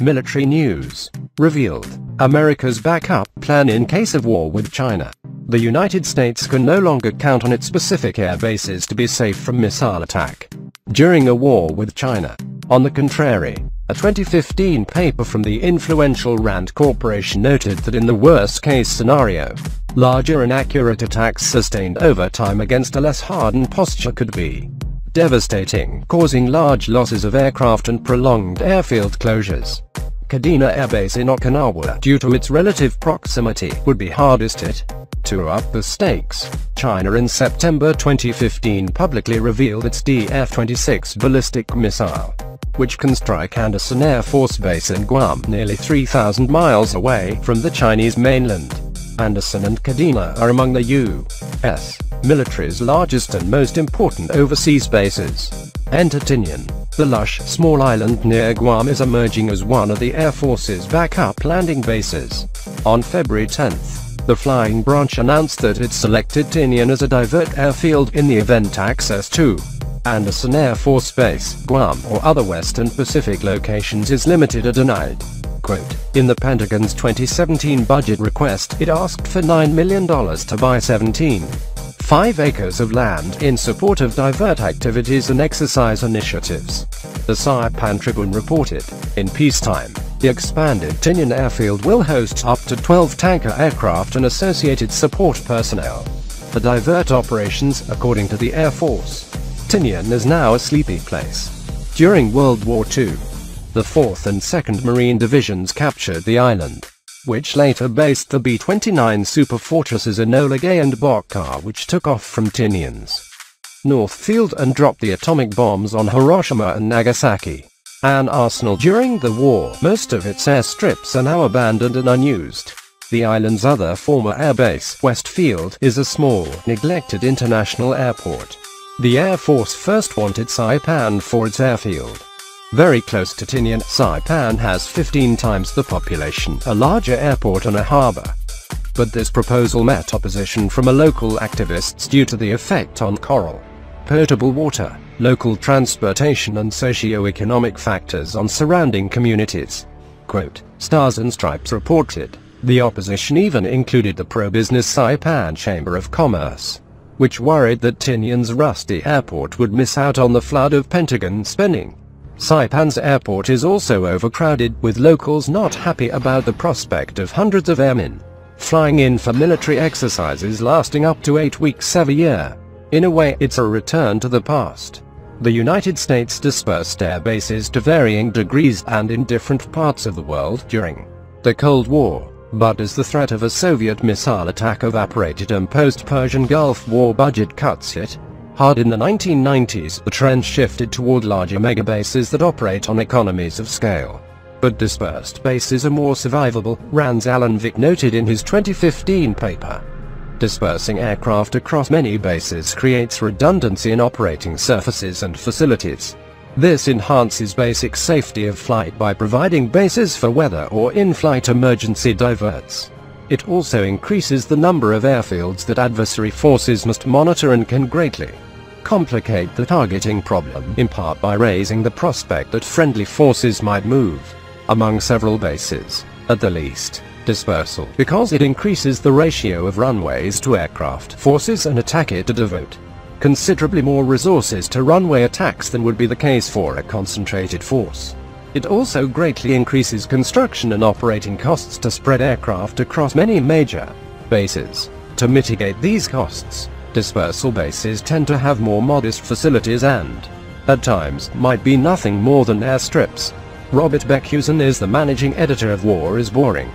Military news revealed America's backup plan in case of war with China. The United States can no longer count on its specific air bases to be safe from missile attack during a war with China. On the contrary, a 2015 paper from the influential RAND Corporation noted that in the worst-case scenario, larger inaccurate attacks sustained over time against a less hardened posture could be devastating, causing large losses of aircraft and prolonged airfield closures. Kadena Air Base in Okinawa, due to its relative proximity, would be hardest hit. To up the stakes, China in September 2015 publicly revealed its DF-26 ballistic missile, which can strike Andersen Air Force Base in Guam nearly 3,000 miles away from the Chinese mainland. Andersen and Kadena are among the U.S. military's largest and most important overseas bases. Enter Tinian, the lush, small island near Guam is emerging as one of the Air Force's backup landing bases. On February 10, the Flying Branch announced that it selected Tinian as a divert airfield in the event access to Andersen Air Force Base, Guam or other Western Pacific locations is limited or denied. Quote, in the Pentagon's 2017 budget request, it asked for $9 million to buy 17 5 acres of land in support of divert activities and exercise initiatives. The Saipan Tribune reported, in peacetime, the expanded Tinian airfield will host up to 12 tanker aircraft and associated support personnel. For divert operations, according to the Air Force, Tinian is now a sleepy place. During World War II, the 4th and 2nd Marine Divisions captured the island, which later based the B-29 super fortresses Enola Gay and Bockscar which took off from Tinian's Northfield and dropped the atomic bombs on Hiroshima and Nagasaki. An arsenal during the war, most of its airstrips are now abandoned and unused. The island's other former airbase, Westfield, is a small, neglected international airport. The Air Force first wanted Saipan for its airfield. Very close to Tinian, Saipan has 15 times the population, a larger airport and a harbor. But this proposal met opposition from a local activists due to the effect on coral, potable water, local transportation and socio-economic factors on surrounding communities. Quote, Stars and Stripes reported, the opposition even included the pro-business Saipan Chamber of Commerce, which worried that Tinian's rusty airport would miss out on the flood of Pentagon spending. Saipan's airport is also overcrowded, with locals not happy about the prospect of hundreds of airmen flying in for military exercises lasting up to eight weeks every year. In a way, it's a return to the past. The United States dispersed air bases to varying degrees and in different parts of the world during the Cold War, but as the threat of a Soviet missile attack evaporated and post-Persian Gulf War budget cuts hit, Hard in the 1990s, the trend shifted toward larger megabases that operate on economies of scale. But dispersed bases are more survivable, Rand's Alan Vick noted in his 2015 paper. Dispersing aircraft across many bases creates redundancy in operating surfaces and facilities. This enhances basic safety of flight by providing bases for weather or in-flight emergency diverts. It also increases the number of airfields that adversary forces must monitor and can greatly complicate the targeting problem, in part by raising the prospect that friendly forces might move among several bases, at the least, dispersal, because it increases the ratio of runways to aircraft forces and attack it to devote considerably more resources to runway attacks than would be the case for a concentrated force. It also greatly increases construction and operating costs to spread aircraft across many major bases. To mitigate these costs, dispersal bases tend to have more modest facilities and, at times, might be nothing more than airstrips. Robert Beckhusen is the managing editor of War is Boring.